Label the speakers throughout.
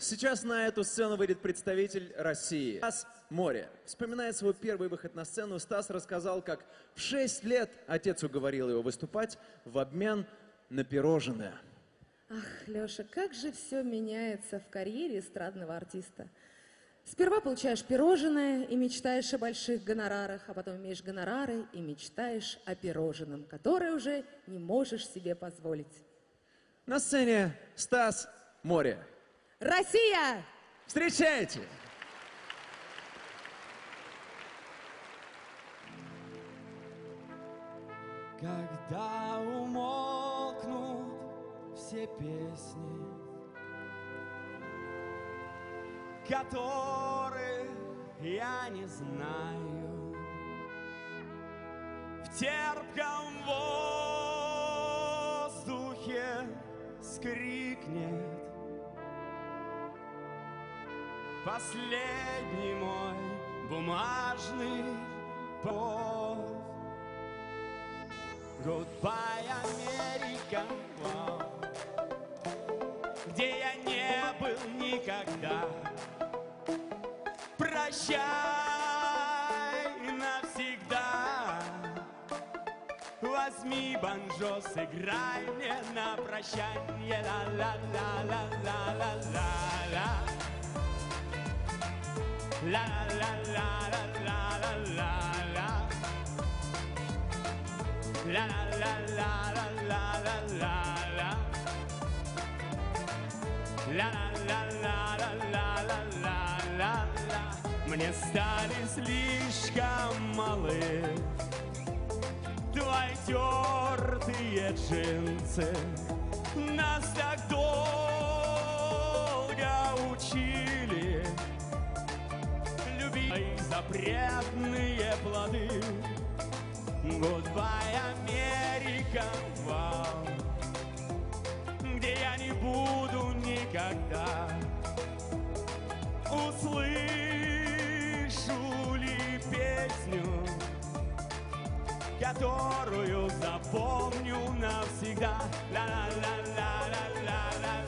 Speaker 1: Сейчас на эту сцену выйдет представитель России. Стас Море. Вспоминая свой первый выход на сцену, Стас рассказал, как в 6 лет отец уговорил его выступать в обмен на пирожное.
Speaker 2: Ах, Леша, как же все меняется в карьере эстрадного артиста. Сперва получаешь пирожное и мечтаешь о больших гонорарах, а потом имеешь гонорары и мечтаешь о пирожном, которое уже не можешь себе позволить.
Speaker 1: На сцене Стас Море.
Speaker 2: Россия!
Speaker 1: Встречайте!
Speaker 3: Когда умолкнут все песни, которых я не знаю, в терпком воздухе скрикнет последний мой бумажный пост. Goodbye, Америка, где я не был никогда. Прощай навсегда. Возьми банджо, сыграй мне на прощанье. Ла-ла-ла-ла-ла-ла-ла-ла. Ла-ла-ла-ла-ла-ла-ла-ла. La la la la la la la la la La la la la la la la la la Мне стали слишком малы Твои тертые джинсы Нас так долго учили Любить запретные плоды Goodbye, Америка, вау, где я не буду никогда. Услышу ли песню, которую запомню навсегда? Ла-ла-ла-ла-ла-ла-ла-ла.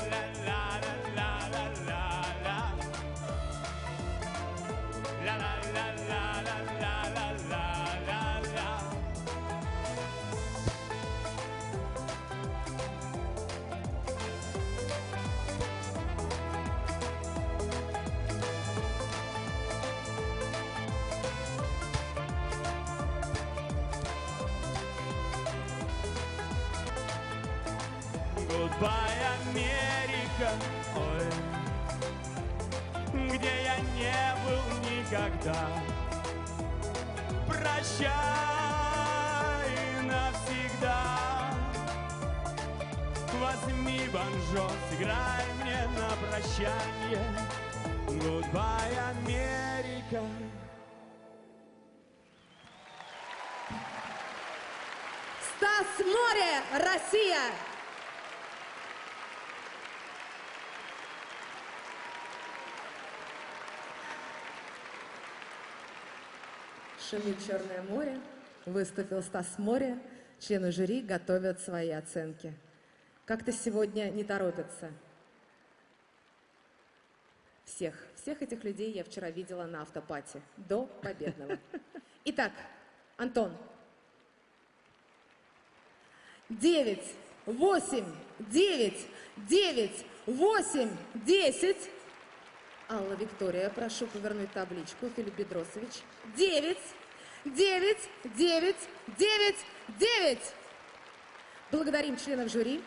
Speaker 3: Goodbye, Америка, ой, где я не был никогда. Прощай навсегда. Возьми банджо, сыграй мне на прощанье. Goodbye, Америка.
Speaker 2: Стас Море, Россия! Шумит Черное море, выступил Стас Море, члены жюри готовят свои оценки. Как-то сегодня не торопятся. Всех, всех этих людей я вчера видела на автопате, до победного. Итак, Антон, девять, восемь, девять, девять, восемь, десять. Алла Виктория, прошу повернуть табличку. Филипп Бедросович. Девять, девять, девять, девять, девять. Благодарим членов жюри.